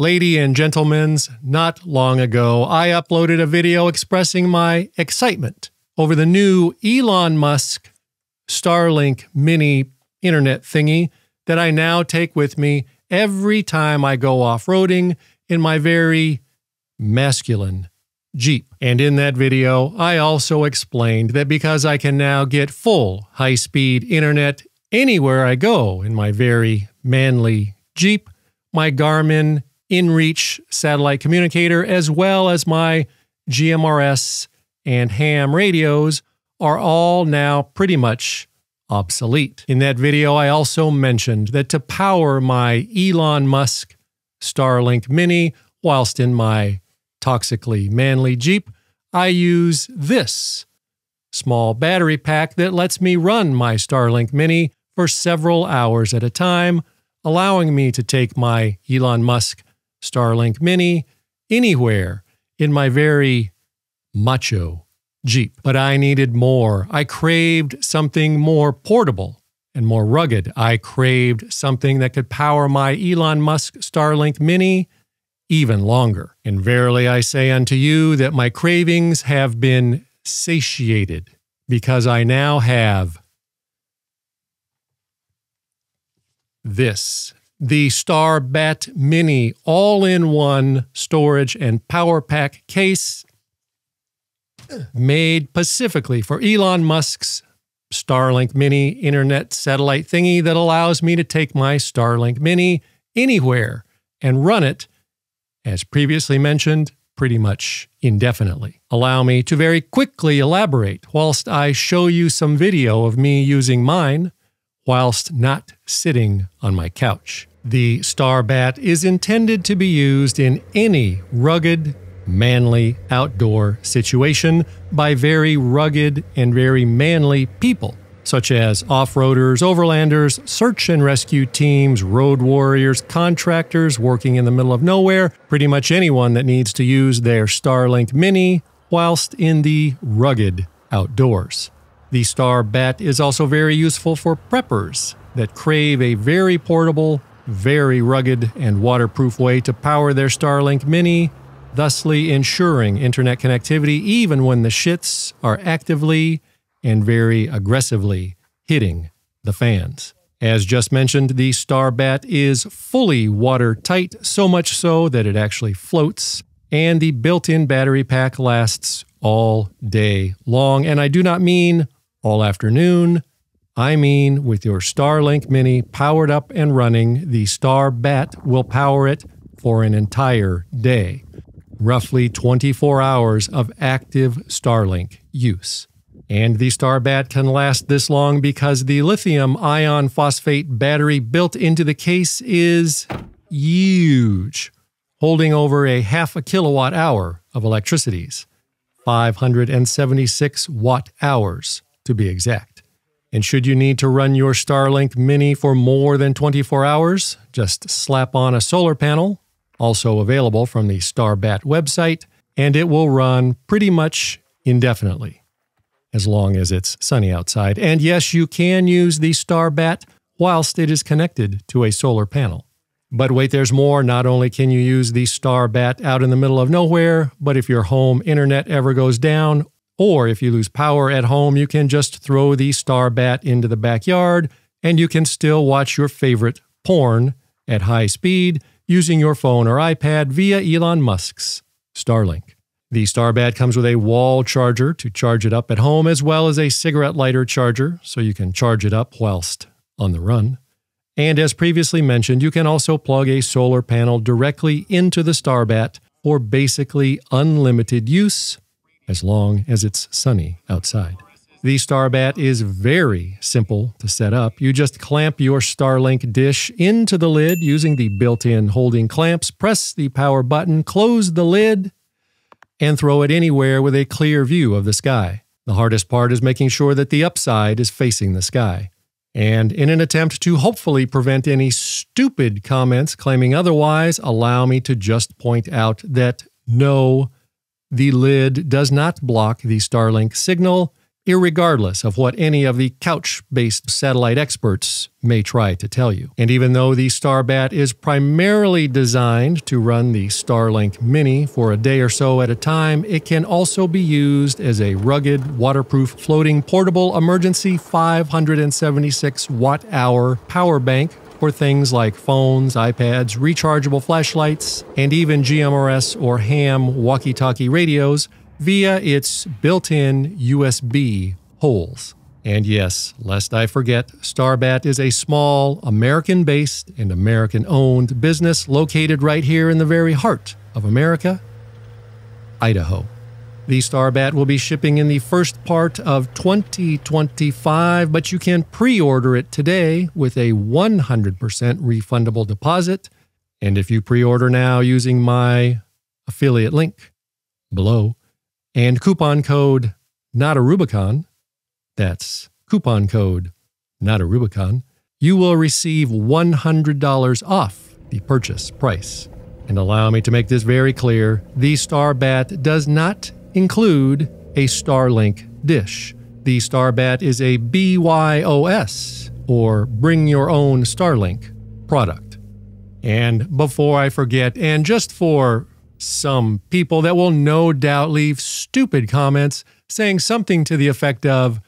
Lady and gentlemen, not long ago, I uploaded a video expressing my excitement over the new Elon Musk Starlink mini internet thingy that I now take with me every time I go off roading in my very masculine Jeep. And in that video, I also explained that because I can now get full high speed internet anywhere I go in my very manly Jeep, my Garmin InReach satellite communicator, as well as my GMRS and ham radios, are all now pretty much obsolete. In that video, I also mentioned that to power my Elon Musk Starlink Mini whilst in my toxically manly Jeep, I use this small battery pack that lets me run my Starlink Mini for several hours at a time, allowing me to take my Elon Musk Starlink Mini anywhere in my very macho Jeep. But I needed more. I craved something more portable and more rugged. I craved something that could power my Elon Musk Starlink Mini even longer. And verily I say unto you that my cravings have been satiated because I now have this the Star Batt Mini all in one storage and power pack case made specifically for Elon Musk's Starlink Mini internet satellite thingy that allows me to take my Starlink Mini anywhere and run it, as previously mentioned, pretty much indefinitely. Allow me to very quickly elaborate whilst I show you some video of me using mine whilst not sitting on my couch. The Star Batt is intended to be used in any rugged, manly outdoor situation by very rugged and very manly people, such as off roaders, overlanders, search and rescue teams, road warriors, contractors working in the middle of nowhere, pretty much anyone that needs to use their Starlink Mini whilst in the rugged outdoors. The Star Batt is also very useful for preppers that crave a very portable, very rugged, and waterproof way to power their Starlink Mini, thusly ensuring internet connectivity even when the shits are actively and very aggressively hitting the fans. As just mentioned, the Starbatt is fully watertight, so much so that it actually floats, and the built in battery pack lasts all day long. And I do not mean all afternoon, I mean, with your Starlink Mini powered up and running, the Star Batt will power it for an entire day. Roughly 24 hours of active Starlink use. And the Starbatt can last this long because the lithium ion phosphate battery built into the case is huge, holding over a half a kilowatt hour of electricities, 576 watt hours to be exact. And should you need to run your Starlink Mini for more than 24 hours, just slap on a solar panel, also available from the Starbatt website, and it will run pretty much indefinitely, as long as it's sunny outside. And yes, you can use the Starbatt whilst it is connected to a solar panel. But wait, there's more. Not only can you use the Starbatt out in the middle of nowhere, but if your home internet ever goes down or if you lose power at home, you can just throw the Starbatt into the backyard and you can still watch your favorite porn at high speed using your phone or iPad via Elon Musk's Starlink. The Starbatt comes with a wall charger to charge it up at home, as well as a cigarette lighter charger, so you can charge it up whilst on the run. And as previously mentioned, you can also plug a solar panel directly into the Starbatt for basically unlimited use as long as it's sunny outside. The Starbatt is very simple to set up. You just clamp your Starlink dish into the lid using the built in holding clamps, press the power button, close the lid, and throw it anywhere with a clear view of the sky. The hardest part is making sure that the upside is facing the sky. And in an attempt to hopefully prevent any stupid comments claiming otherwise, allow me to just point out that no the lid does not block the Starlink signal. irregardless of what any of the couch based satellite experts may try to tell you. And even though the Starbatt is primarily designed to run the Starlink Mini for a day or so at a time, it can also be used as a rugged, waterproof, floating, portable emergency 576 watt hour power bank for things like phones, iPads, rechargeable flashlights, and even GMRS or ham walkie talkie radios via its built in USB holes. And yes, lest I forget, Starbatt is a small, American based and American owned business located right here in the very heart of America, Idaho. The Starbatt will be shipping in the first part of 2025, but you can pre order it today with a 100% refundable deposit. And if you pre order now using my affiliate link below, and coupon code not a Rubicon, that's coupon code not a Rubicon, you will receive $100 off the purchase price. And allow me to make this very clear the Starbatt does not include a Starlink dish. The Starbatt is a BYOS, or Bring Your Own Starlink product. And before I forget, and just for some people that will no doubt leave stupid comments saying something to the effect of,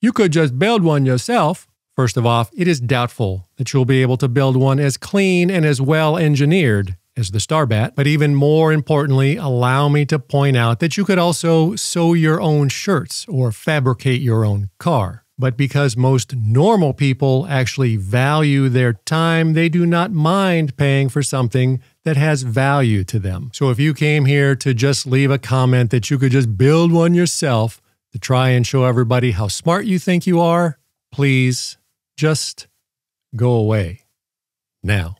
You could just build one yourself. First of all, it is doubtful that you'll be able to build one as clean and as well engineered as the Starbatt. But even more importantly, allow me to point out that you could also sew your own shirts or fabricate your own car. But because most normal people actually value their time, they do not mind paying for something that has value to them. So if you came here to just leave a comment that you could just build one yourself to try and show everybody how smart you think you are, please just go away now.